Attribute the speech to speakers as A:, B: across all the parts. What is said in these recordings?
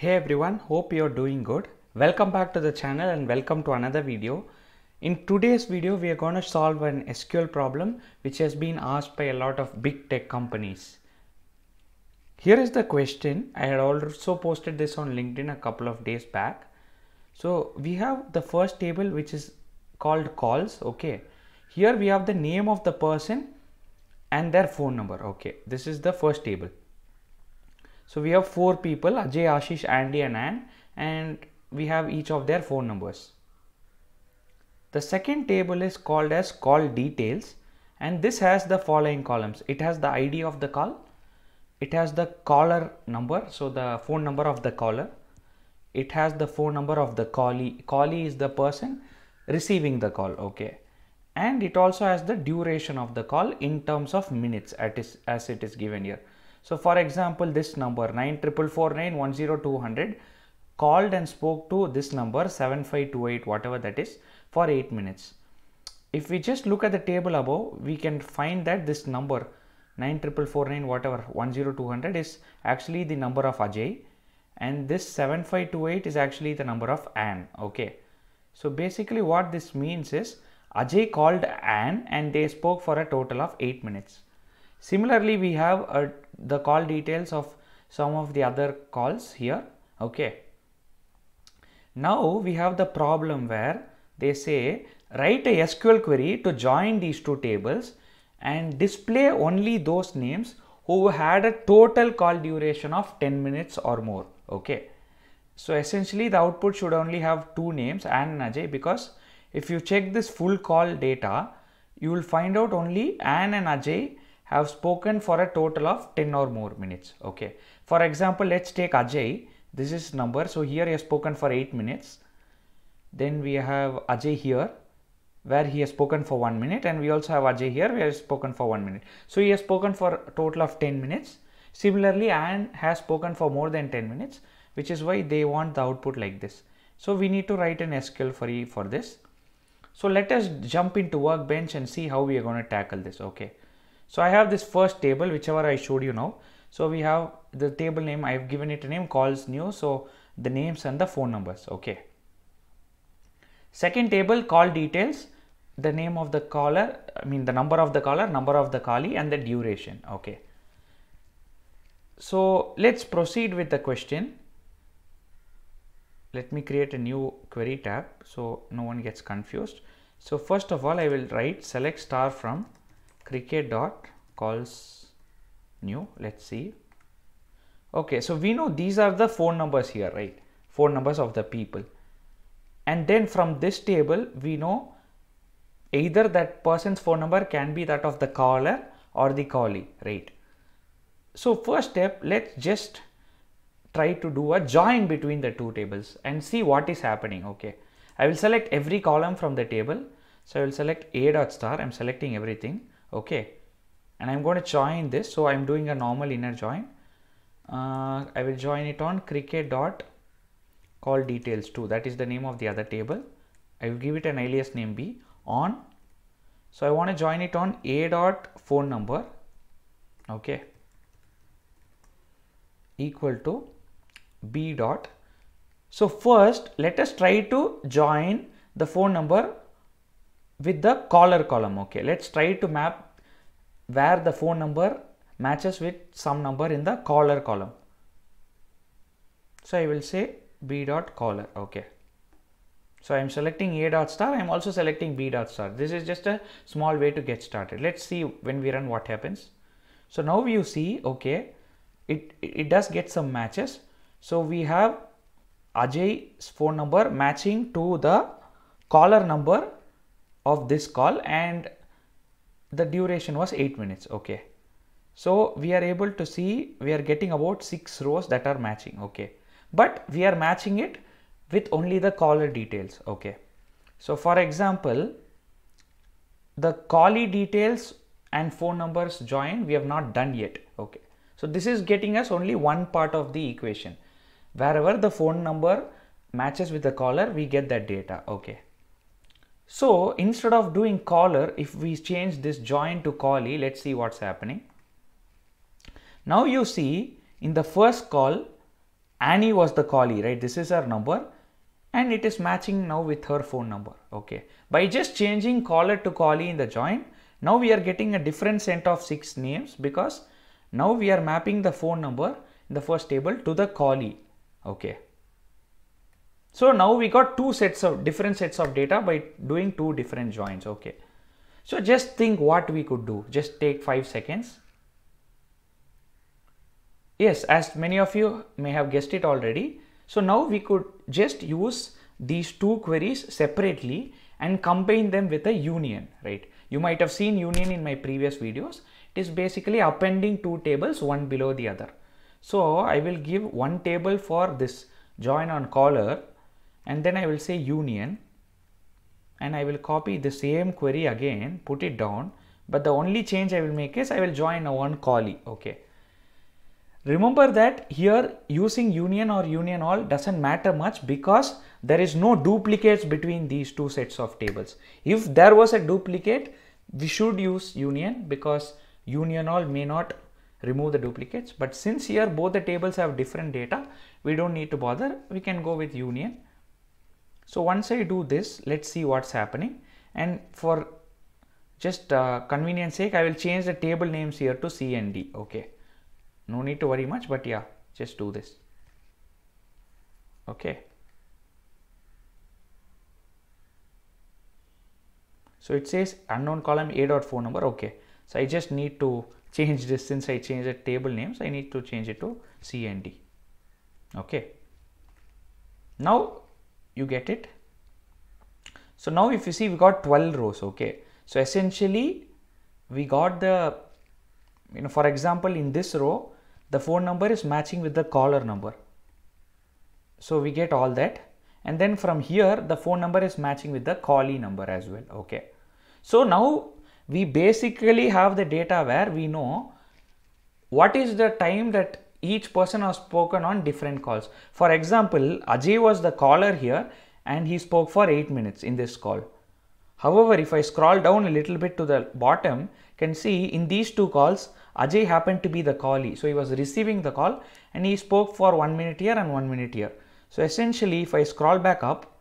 A: Hey everyone, hope you're doing good. Welcome back to the channel and welcome to another video. In today's video, we are going to solve an SQL problem which has been asked by a lot of big tech companies. Here is the question. I had also posted this on LinkedIn a couple of days back. So we have the first table which is called calls. Okay. Here we have the name of the person and their phone number. Okay. This is the first table. So we have four people Ajay, Ashish, Andy, and Ann, and we have each of their phone numbers. The second table is called as call details, and this has the following columns it has the ID of the call, it has the caller number, so the phone number of the caller, it has the phone number of the callee, callee is the person receiving the call, okay, and it also has the duration of the call in terms of minutes as it is given here. So for example, this number 9449 called and spoke to this number 7528 whatever that is for 8 minutes. If we just look at the table above, we can find that this number 9449 whatever 10200 is actually the number of Ajay and this 7528 is actually the number of Ann. Okay. So basically what this means is Ajay called Ann and they spoke for a total of 8 minutes. Similarly, we have uh, the call details of some of the other calls here. Okay. Now we have the problem where they say write a SQL query to join these two tables and display only those names who had a total call duration of 10 minutes or more. Okay. So essentially the output should only have two names Ann and Ajay because if you check this full call data, you will find out only Ann and Ajay have spoken for a total of 10 or more minutes. Okay. For example, let's take Ajay. This is number. So here he has spoken for 8 minutes. Then we have Ajay here where he has spoken for 1 minute and we also have Ajay here where he has spoken for 1 minute. So he has spoken for a total of 10 minutes. Similarly, Ann has spoken for more than 10 minutes which is why they want the output like this. So we need to write an SQL query for this. So let us jump into workbench and see how we are going to tackle this. Okay. So I have this first table, whichever I showed you now. So we have the table name, I have given it a name calls new. So the names and the phone numbers. Okay. Second table call details, the name of the caller, I mean the number of the caller, number of the callee and the duration. Okay. So let's proceed with the question. Let me create a new query tab so no one gets confused. So first of all, I will write select star from cricket dot calls new. Let's see. Okay so we know these are the phone numbers here right? Phone numbers of the people. And then from this table we know either that person's phone number can be that of the caller or the callee right? So first step let's just try to do a join between the two tables and see what is happening okay? I will select every column from the table. So i will select a dot star. I'm selecting everything okay. And I'm going to join this. So I'm doing a normal inner join. Uh, I will join it on cricket dot call details 2 that is the name of the other table. I will give it an alias name b on. So I want to join it on a dot phone number. Okay. Equal to b dot. So first let us try to join the phone number with the caller column okay? Let's try to map where the phone number matches with some number in the caller column. So i will say b dot caller okay? So i'm selecting a dot star. I'm also selecting b dot star. This is just a small way to get started. Let's see when we run what happens. So now you see okay it it does get some matches. So we have ajay's phone number matching to the caller number of this call and the duration was 8 minutes okay. So we are able to see we are getting about 6 rows that are matching okay. But we are matching it with only the caller details okay. So for example the callee details and phone numbers join we have not done yet okay. So this is getting us only one part of the equation. Wherever the phone number matches with the caller we get that data okay so instead of doing caller, if we change this join to callee, let's see what's happening. Now you see in the first call, Annie was the callee, right? This is her number and it is matching now with her phone number. Okay. By just changing caller to callee in the join, now we are getting a different set of six names because now we are mapping the phone number in the first table to the callee. Okay. So now we got two sets of different sets of data by doing two different joins. Okay. So just think what we could do. Just take five seconds. Yes, as many of you may have guessed it already. So now we could just use these two queries separately and combine them with a union, right? You might have seen union in my previous videos. It is basically appending two tables one below the other. So I will give one table for this join on caller and then I will say union and I will copy the same query again, put it down. But the only change I will make is I will join a one callee. Okay. Remember that here using union or union all doesn't matter much because there is no duplicates between these two sets of tables. If there was a duplicate, we should use union because union all may not remove the duplicates. But since here both the tables have different data, we don't need to bother. We can go with union. So once I do this, let's see what's happening. And for just uh, convenience sake, I will change the table names here to C and D. Okay. No need to worry much but yeah just do this. Okay. So it says unknown column a dot phone number. Okay. So i just need to change this. Since i changed the table names i need to change it to c and d. Okay. Now you get it so now if you see we got 12 rows okay so essentially we got the you know for example in this row the phone number is matching with the caller number. So we get all that and then from here the phone number is matching with the callee number as well. Okay. So now we basically have the data where we know what is the time that each person has spoken on different calls. For example, Ajay was the caller here and he spoke for 8 minutes in this call. However, if I scroll down a little bit to the bottom, you can see in these two calls, Ajay happened to be the callee. So he was receiving the call and he spoke for one minute here and one minute here. So essentially, if I scroll back up,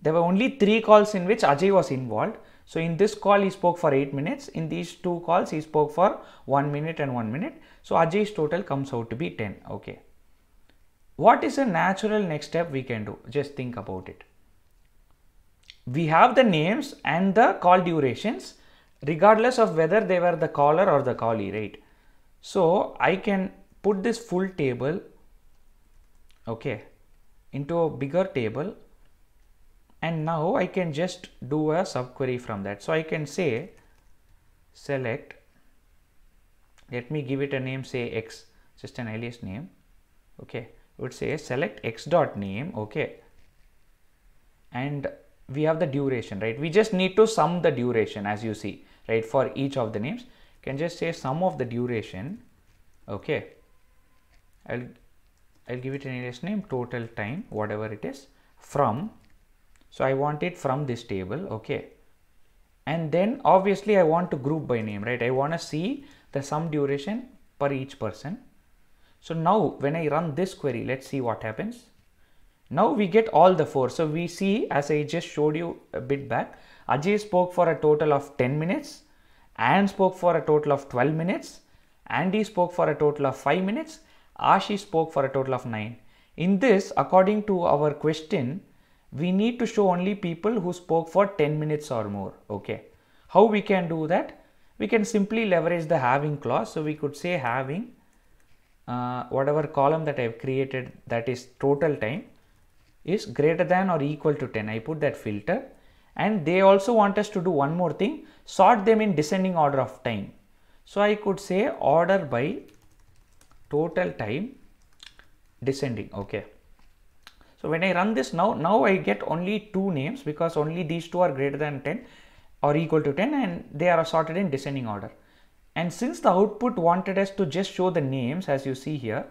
A: there were only three calls in which Ajay was involved. So in this call, he spoke for eight minutes. In these two calls, he spoke for one minute and one minute. So Ajay's total comes out to be 10. Okay. What is a natural next step we can do? Just think about it. We have the names and the call durations regardless of whether they were the caller or the callee, right? So I can put this full table, okay, into a bigger table and now I can just do a subquery from that. So I can say select, let me give it a name say x, just an alias name, okay, would say select x dot name, okay, and we have the duration, right? We just need to sum the duration as you see, right, for each of the names. Can just say sum of the duration okay? I'll I'll give it an alias name total time whatever it is from so I want it from this table okay and then obviously I want to group by name right I want to see the sum duration per each person so now when I run this query let's see what happens now we get all the four so we see as I just showed you a bit back Ajay spoke for a total of 10 minutes Ann spoke for a total of 12 minutes. Andy spoke for a total of 5 minutes. Ashish spoke for a total of 9. In this, according to our question, we need to show only people who spoke for 10 minutes or more. Okay. How we can do that? We can simply leverage the having clause. So we could say having uh, whatever column that I have created that is total time is greater than or equal to 10. I put that filter and they also want us to do one more thing sort them in descending order of time so i could say order by total time descending okay so when i run this now now i get only two names because only these two are greater than 10 or equal to 10 and they are sorted in descending order. And since the output wanted us to just show the names as you see here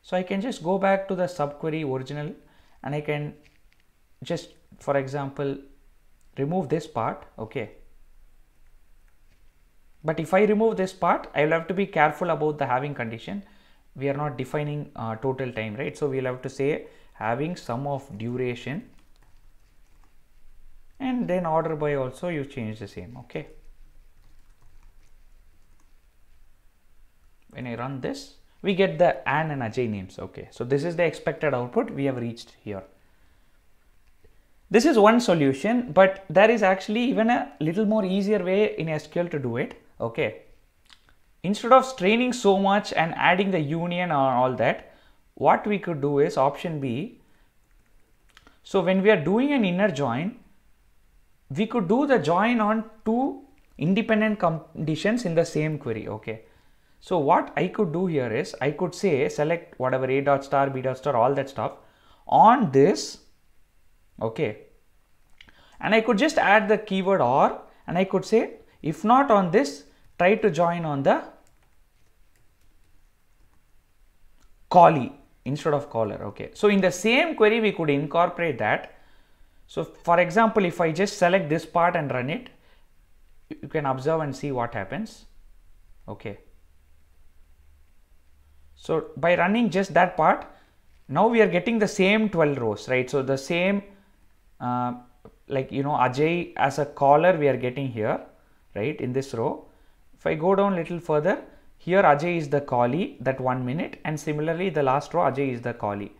A: so i can just go back to the subquery original and i can just for example remove this part okay. But if I remove this part I will have to be careful about the having condition we are not defining uh, total time right? So we'll have to say having sum of duration and then order by also you change the same okay? When I run this we get the Ann and Ajay names okay? So this is the expected output we have reached here. This is one solution but there is actually even a little more easier way in SQL to do it okay instead of straining so much and adding the union or all that what we could do is option B. So when we are doing an inner join we could do the join on two independent conditions in the same query okay? So what I could do here is I could say select whatever a dot star b dot star all that stuff on this okay? And I could just add the keyword or and I could say if not on this try to join on the callee instead of caller okay. So in the same query we could incorporate that. So for example if I just select this part and run it you can observe and see what happens. Okay. So by running just that part now we are getting the same 12 rows right? So the same uh, like you know Ajay as a caller we are getting here right in this row. If I go down little further here Ajay is the callee that one minute and similarly the last row Ajay is the callee.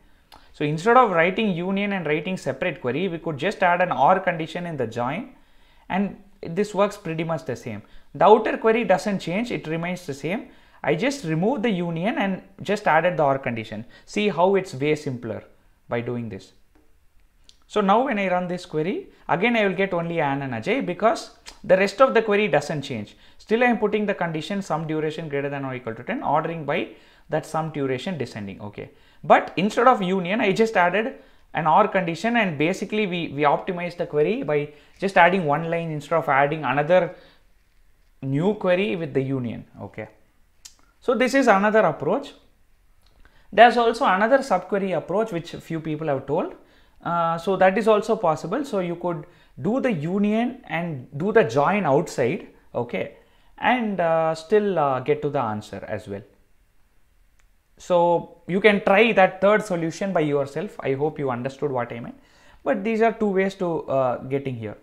A: So instead of writing union and writing separate query, we could just add an OR condition in the join and this works pretty much the same. The outer query doesn't change, it remains the same. I just removed the union and just added the OR condition. See how it's way simpler by doing this. So now when I run this query, again I will get only Ann and Ajay because the rest of the query doesn't change. Still I am putting the condition sum duration greater than or equal to 10 ordering by that sum duration descending okay. But instead of union I just added an OR condition and basically we, we optimize the query by just adding one line instead of adding another new query with the union okay. So this is another approach. There's also another subquery approach which few people have told. Uh, so that is also possible. So you could do the union and do the join outside okay and uh, still uh, get to the answer as well. So you can try that third solution by yourself. I hope you understood what I meant. But these are two ways to uh, getting here.